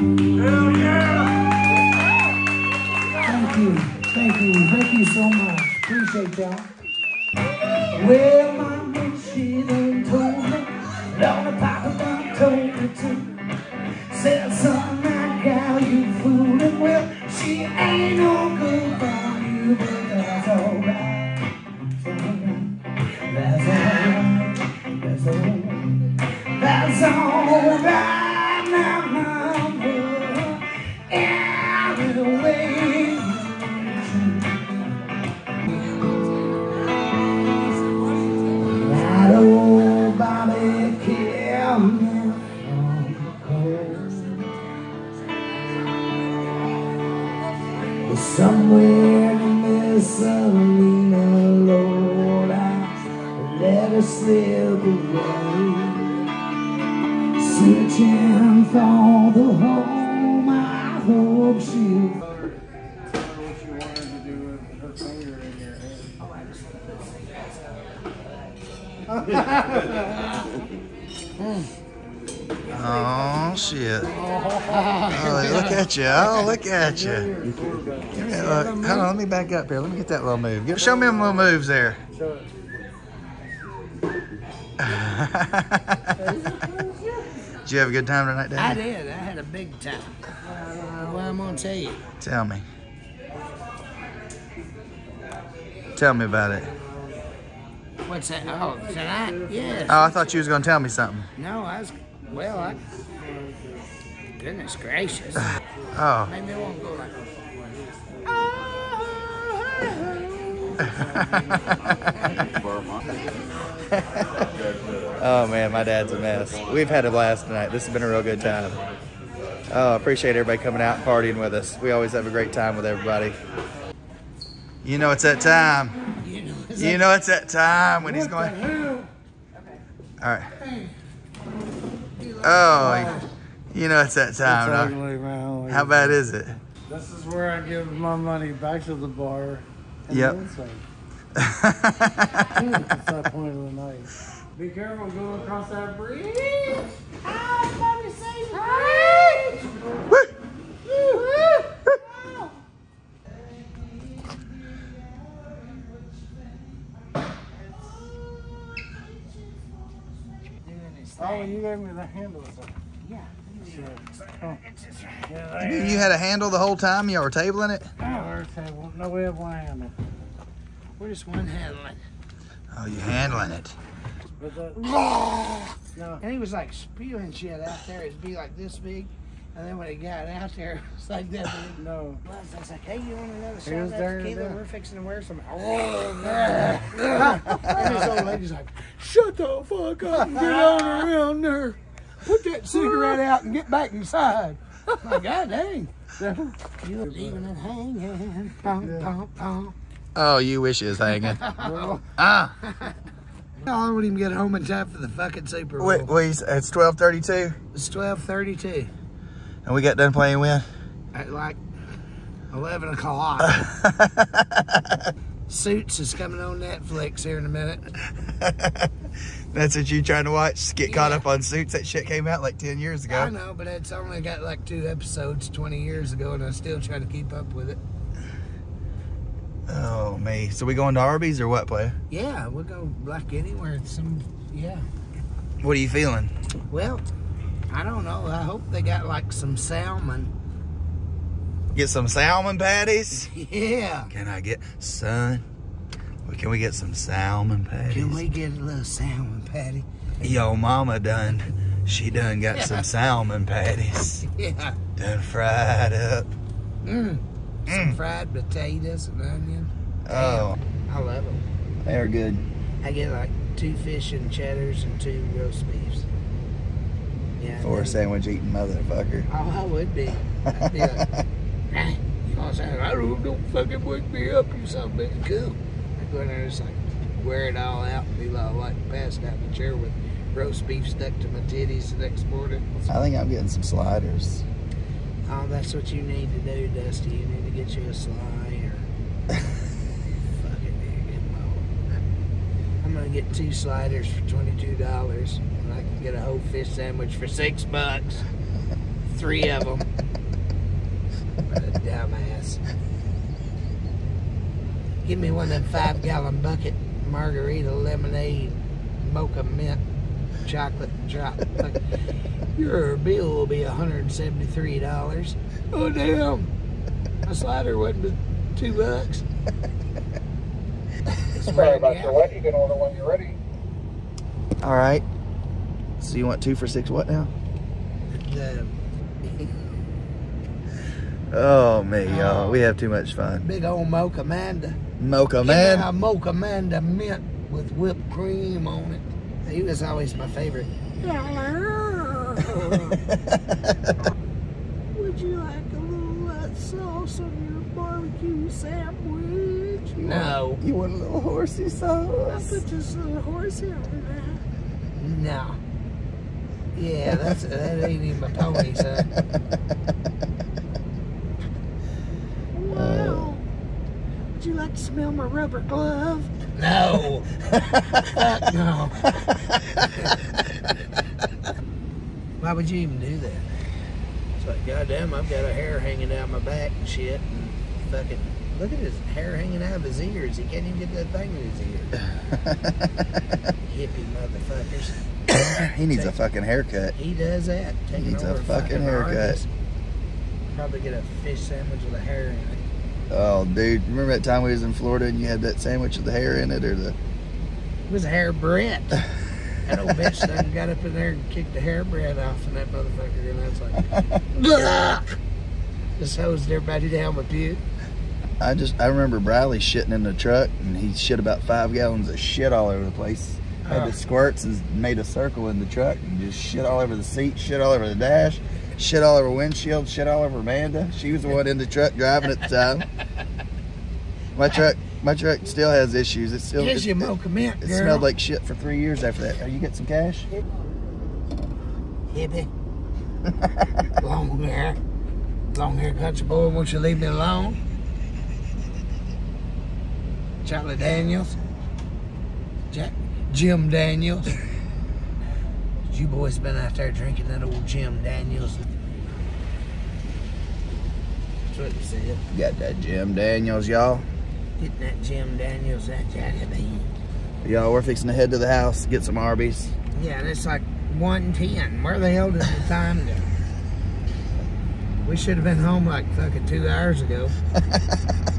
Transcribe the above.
Thank you. Thank you. Thank you so much. Appreciate y'all. Well, my mama, she done told me. Lord, Papa done told me too. Said, son, that gal you fooling. Well, she ain't no good Somewhere in Messalina, Lord, I let her slip away. Searching for the home I hope she'll what shit! Oh, look at you! Oh, look at you! Give me a look. Hold on, let me back up here. Let me get that little move. Give, show me them little moves there. Did you have a good time tonight, Dad? I did. I had a big time. Uh, what I'm gonna tell you. Tell me. Tell me about it. What's that? Oh, tonight? Yes. Oh, I thought you was gonna tell me something. No, I was. Well, I. Goodness gracious. Oh. Maybe I won't go like. Oh man, my dad's a mess. We've had a blast tonight. This has been a real good time. Oh, appreciate everybody coming out and partying with us. We always have a great time with everybody. You know it's that time. You know, it's You like, know it's that time when he's going. hell? All right. Oh, you know it's that time. dog. ugly, man. Like, How bad is it? This is where I give my money back to the bar. and Yep. then some. It's that point of the night. Be careful going across that bridge. Oh, you gave me the handle. So. Yeah. Sure. Oh. Yeah, You had a handle the whole time you were tabling it? No, we have one handle. We're just one handling. Oh, you're handling it. The, no, And he was like spewing shit out there. It'd be like this big. And then when he got out there, it was like that big. no. I was like, hey, you want another shot was of there tequila? to- We're fixing to wear some. and this old lady's like, shut the fuck up and get on around there. Put that cigarette out and get back inside. My God dang. You're leaving it hanging. Pom, pom, pom. Oh, you wish it was hanging. Ah. I wouldn't even get home in time for the fucking Super Bowl. Wait, wait, it's 12:32, It's 12:32 and we got done playing when? at like 11 o'clock. Suits is coming on Netflix here in a minute. That's what you trying to watch? Get caught up on Suits? That shit came out like 10 years ago. I know, but it's only got like two episodes 20 years ago, and I still try to keep up with it. Oh, me. So we going to Arby's or what, player? Yeah, we'll go like anywhere. Some, yeah. What are you feeling? Well, I don't know. I hope they got like some salmon. Get some salmon patties? Yeah. Can I get, Can we get some salmon patties? Can we get a little salmon patty? Yo, mama done. She done got some salmon patties. Yeah. Done fried up. Mm. Some Mm. fried potatoes and onion. Oh, I love them. they're good. I get like two fish and cheddars and two roast beefs. Yeah. For a sandwich eating motherfucker. Oh, I would be. I'd be like, you know what I'm saying? I don't, don't fucking wake me up, you son of a bitch. Cool. I'd there and just like wear it all out and be like, like passed out in the chair with roast beef stuck to my titties the next morning. I think I'm getting some sliders. Oh, that's what you need to do, Dusty. You need to get you a sly or fucking get. I'm gonna get two sliders for twenty-two dollars, and I can get a whole fish sandwich for six bucks. three of them. What a dumbass. Give me one of them five gallon bucket margarita lemonade mocha mint chocolate drop. Your bill will be $173. Oh, damn. My slider wasn't but two bucks. Sorry about your what? You can order when you're ready. All right. So you want two for six what now? The Oh me, y'all. Oh. We have too much fun. big old mocha manda. Mocha man. a mocha manda mint with whipped cream on it. He was always my favorite. Would you like a little hot sauce on your barbecue sandwich? No. You want a little horsey sauce? this little horse in No. Yeah, that's that ain't even a pony, son. Would you like to smell my rubber glove? No. Fuck no. Why would you even do that? It's like, goddamn, I've got a hair hanging down my back and shit. And fucking, look at his hair hanging out of his ears. He can't even get that thing in his ear. Hippie motherfuckers. he needs a fucking haircut. He does that. Taking needs a over fucking haircut. Arby's. Probably get a fish sandwich with a hair in it. Oh, dude, remember that time we was in Florida and you had that sandwich with the hair in it, or the? It was a hair Brett. That old bitch done got up in there and kicked the hair bread off and that motherfucker and I was like, Ugh! Just hosed everybody down with you. I just I remember Bradley shitting in the truck and he shit about five gallons of shit all over the place. Had Oh. the squirts and made a circle in the truck and just shit all over the seat, shit all over the dash, shit all over windshield, shit all over Amanda. She was the one in the truck driving at the time. My truck my truck still has issues. It still Here's it, your it- mocha mint, it girl. smelled like shit for three years after that. Are you get some cash? hippie. Long hair. Long hair country boy, won't you leave me alone? Charlie Daniels. Jack Jim Daniels. You boys been out there drinking that old Jim Daniels. That's what you said. Got that Jim Daniels, y'all. Getting that Jim Daniels, that Johnny Bean. Y'all, we're fixing to head to the house, get some Arby's. Yeah, and it's like 110. Where the hell did the time go? We should have been home like fucking two hours ago.